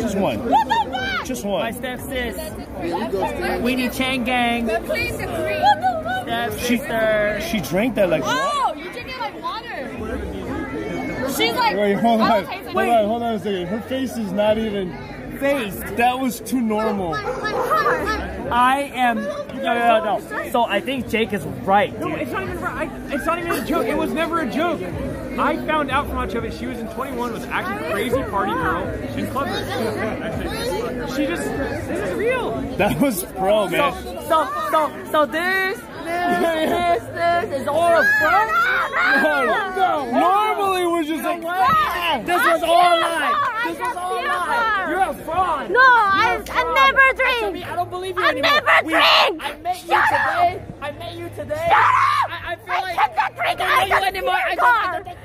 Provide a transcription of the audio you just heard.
Just one. What the fuck? Just My one. step sis. Weenie Chang Gang. What the fuck? Step She sister. she drank that like. Oh, you drink it like water. She's like, Wait, hold on. don't Hold on, hold on a second. Her face is not even. Faced. That was too normal. I am. No, no, no, no. So I think Jake is right, No, dude. it's not even. I, it's not even a joke. It was never a joke. I found out from Octavia she was in 21, was acting crazy party girl, and clever. She just. This is real. That was pro, So, man. so, so, so this, this, this, this is all a front? No, no. normally we're just like. "Ah." This was all a lie. This was all a lie. You're a fraud. No, I, You're a I fraud. Actually. I don't believe you I anymore. never We- drink. I met you Shut up. I met you today. Shut up. I, I feel I like cannot drink I don't know out you anymore. I don't, I don't,